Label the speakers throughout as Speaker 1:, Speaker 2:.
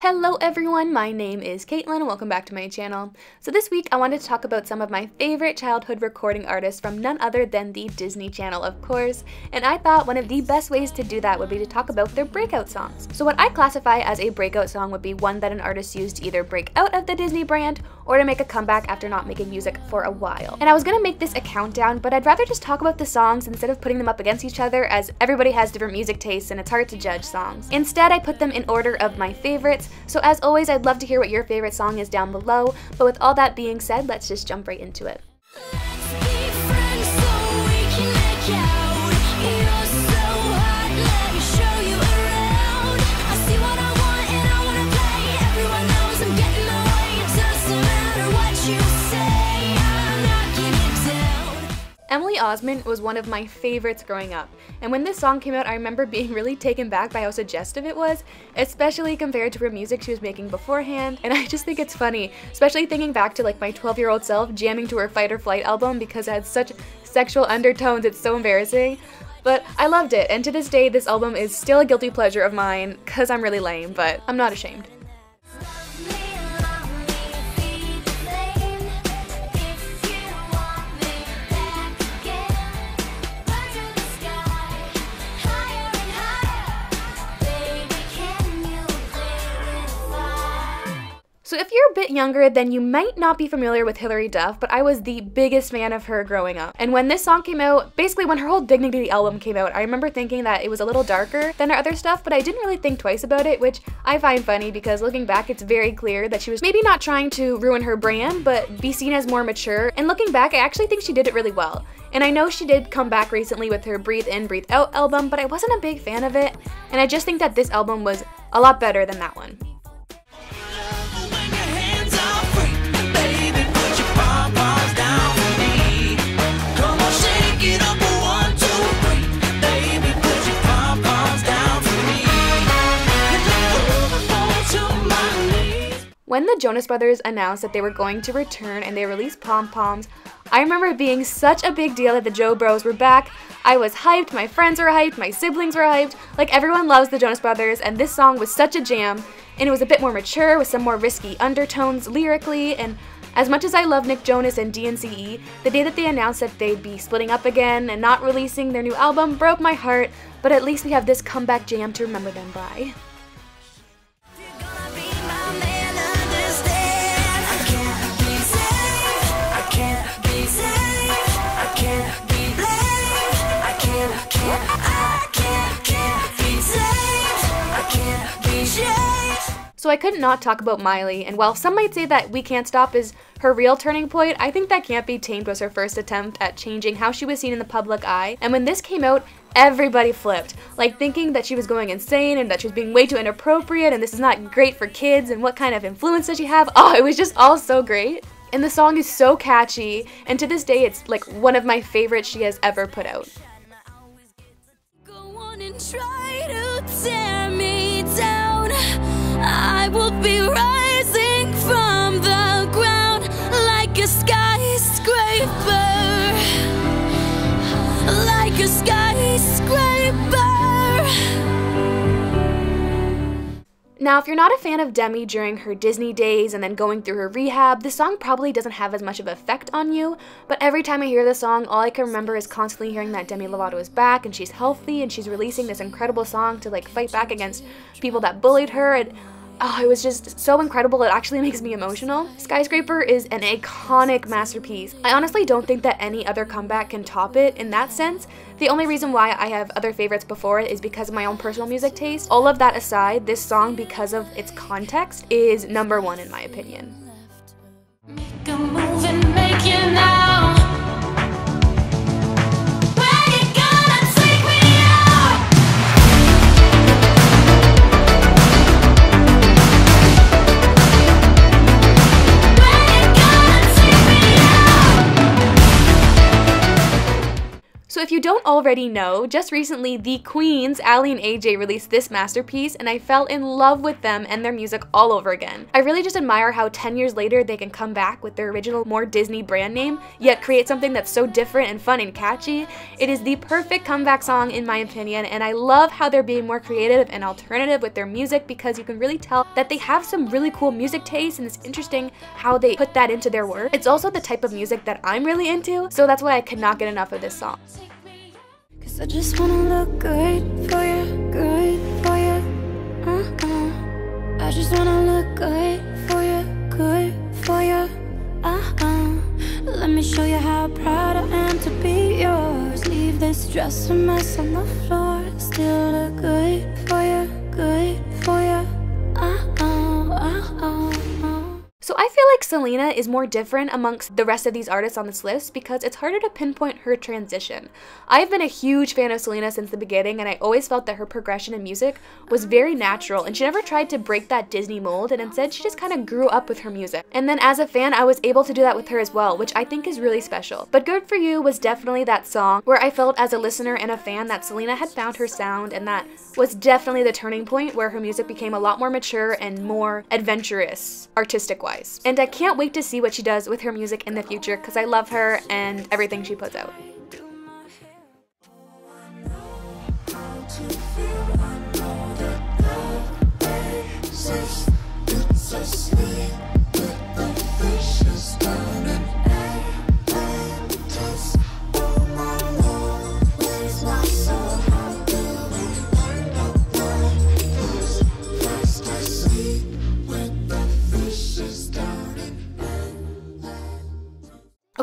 Speaker 1: Hello everyone, my name is Caitlin and welcome back to my channel. So this week I wanted to talk about some of my favorite childhood recording artists from none other than the Disney Channel of course, and I thought one of the best ways to do that would be to talk about their breakout songs. So what I classify as a breakout song would be one that an artist used to either break out of the Disney brand or to make a comeback after not making music for a while. And I was gonna make this a countdown, but I'd rather just talk about the songs instead of putting them up against each other as everybody has different music tastes and it's hard to judge songs. Instead I put them in order of my favorites, so as always, I'd love to hear what your favorite song is down below, but with all that being said, let's just jump right into it. Osment was one of my favorites growing up, and when this song came out I remember being really taken back by how suggestive it was, especially compared to her music she was making beforehand, and I just think it's funny, especially thinking back to like my 12 year old self jamming to her Fight or Flight album because it had such sexual undertones, it's so embarrassing. But I loved it, and to this day this album is still a guilty pleasure of mine, cause I'm really lame, but I'm not ashamed. So if you're a bit younger, then you might not be familiar with Hilary Duff, but I was the biggest fan of her growing up. And when this song came out, basically when her whole Dignity album came out, I remember thinking that it was a little darker than her other stuff, but I didn't really think twice about it, which I find funny because looking back, it's very clear that she was maybe not trying to ruin her brand, but be seen as more mature. And looking back, I actually think she did it really well. And I know she did come back recently with her Breathe In, Breathe Out album, but I wasn't a big fan of it. And I just think that this album was a lot better than that one. When the Jonas Brothers announced that they were going to return and they released Pom Poms, I remember it being such a big deal that the Jo Bros were back. I was hyped, my friends were hyped, my siblings were hyped. Like everyone loves the Jonas Brothers, and this song was such a jam. And it was a bit more mature with some more risky undertones lyrically. And as much as I love Nick Jonas and DNCE, the day that they announced that they'd be splitting up again and not releasing their new album broke my heart. But at least we have this comeback jam to remember them by. So I could not talk about Miley, and while some might say that We Can't Stop is her real turning point, I think that Can't Be Tamed was her first attempt at changing how she was seen in the public eye. And when this came out, everybody flipped, like thinking that she was going insane and that she was being way too inappropriate and this is not great for kids and what kind of influence does she have? Oh, it was just all so great. And the song is so catchy, and to this day it's like one of my favorites she has ever put out. Now, if you're not a fan of Demi during her Disney days and then going through her rehab, the song probably doesn't have as much of an effect on you, but every time I hear the song, all I can remember is constantly hearing that Demi Lovato is back and she's healthy and she's releasing this incredible song to like fight back against people that bullied her. And oh, it was just so incredible, it actually makes me emotional. Skyscraper is an iconic masterpiece. I honestly don't think that any other comeback can top it in that sense. The only reason why I have other favorites before it is because of my own personal music taste. All of that aside, this song, because of its context, is number one in my opinion. Already know, just recently the Queens, Aly and AJ released this masterpiece and I fell in love with them and their music all over again. I really just admire how 10 years later they can come back with their original more Disney brand name, yet create something that's so different and fun and catchy. It is the perfect comeback song in my opinion and I love how they're being more creative and alternative with their music because you can really tell that they have some really cool music taste and it's interesting how they put that into their work. It's also the type of music that I'm really into, so that's why I cannot get enough of this song.
Speaker 2: Cause I just wanna look good for you, good
Speaker 1: Selena is more different amongst the rest of these artists on this list because it's harder to pinpoint her transition. I've been a huge fan of Selena since the beginning and I always felt that her progression in music was very natural and she never tried to break that Disney mold and instead she just kind of grew up with her music. And then as a fan I was able to do that with her as well, which I think is really special. But Good For You was definitely that song where I felt as a listener and a fan that Selena had found her sound and that was definitely the turning point where her music became a lot more mature and more adventurous artistic wise. And I can't wait to see what she does with her music in the future because I love her and everything she puts out.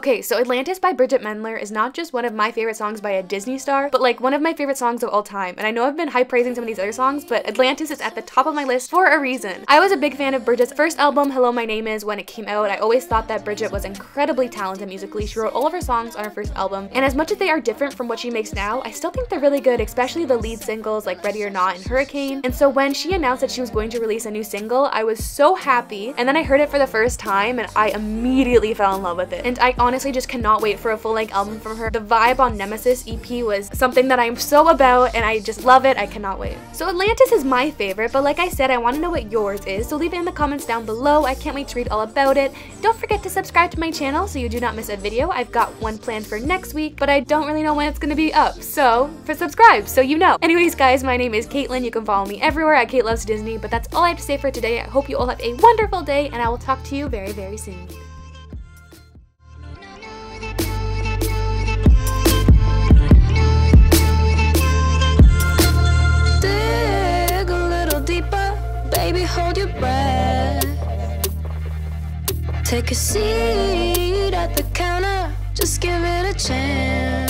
Speaker 1: Okay, so Atlantis by Bridgit Mendler is not just one of my favorite songs by a Disney star, but like one of my favorite songs of all time. And I know I've been high praising some of these other songs, but Atlantis is at the top of my list for a reason. I was a big fan of Bridgit's first album, Hello My Name Is, when it came out. I always thought that Bridgit was incredibly talented musically. She wrote all of her songs on her first album, and as much as they are different from what she makes now, I still think they're really good, especially the lead singles like Ready or Not and Hurricane. And so when she announced that she was going to release a new single, I was so happy. And then I heard it for the first time and I immediately fell in love with it. And I honestly just cannot wait for a full-length album from her. The vibe on Nemesis EP was something that I'm so about and I just love it. I cannot wait. So Atlantis is my favorite, but like I said, I want to know what yours is, so leave it in the comments down below. I can't wait to read all about it. Don't forget to subscribe to my channel so you do not miss a video. I've got one planned for next week, but I don't really know when it's going to be up, so for subscribe so you know. Anyways, guys, my name is Caitlin. You can follow me everywhere at Cait Loves Disney, but that's all I have to say for today. I hope you all have a wonderful day, and I will talk to you very, very soon.
Speaker 2: Take a seat at the counter, just give it a chance.